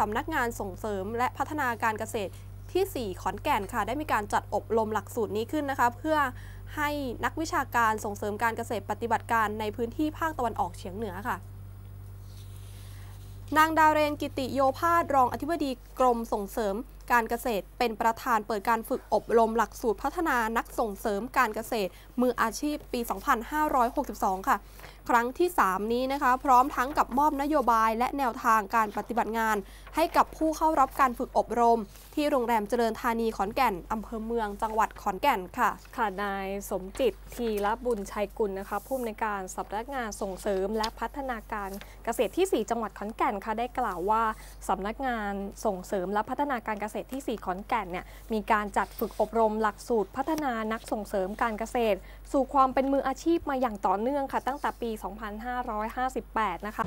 สำนักงานส่งเสริมและพัฒนาการเกษตรที่ 4 ขอนแก่นค่ะ ได้มีการจัดอบรมหลักสูตรนี้ขึ้นนะคะ เพื่อให้นักวิชาการส่งเสริมการเกษตรปฏิบัติการในพื้นที่ภาคตะวันออกเฉียงเหนือค่ะ นางดาวเรนกิติโยภาสรองอธิบดีกรมส่งเสริมการเกษตรเป็นประธานเปิดการฝึกอบรมหลักสูตรพัฒนานักส่งเสริมการเกษตร มืออาชีพปี 2562 ค่ะ ครั้งที่ 3 นี้นะคะ พร้อมทั้งกับมอบนโยบายและแนวทางการปฏิบัติงาน ให้กับผู้เข้ารับการฝึกอบรม ที่โรงแรมเจริญธานีขอนแก่นอำเภอเมืองจังหวัดขอนแก่นค่ะ ค่ะนายสมจิตทีรบุญชัยกุลนะคะผู้อำนวยการสำนักงานส่งเสริม และพัฒนาการเกษตรที่ 4 จังหวัดขอนแก่นค่ะได้กล่าวว่าสำนักงานส่งเสริมและพัฒนาการเกษตรษตรที่ 4 ขอนแก่นเนี่ยมีการจัดฝึกอบรมหลักสูตรพัฒนานักส่งเสริมการเกษตร สู่ความเป็นมืออาชีพมาอย่างต่อเนื่องค่ะ ตั้งแต่ปี 2558 นะคะ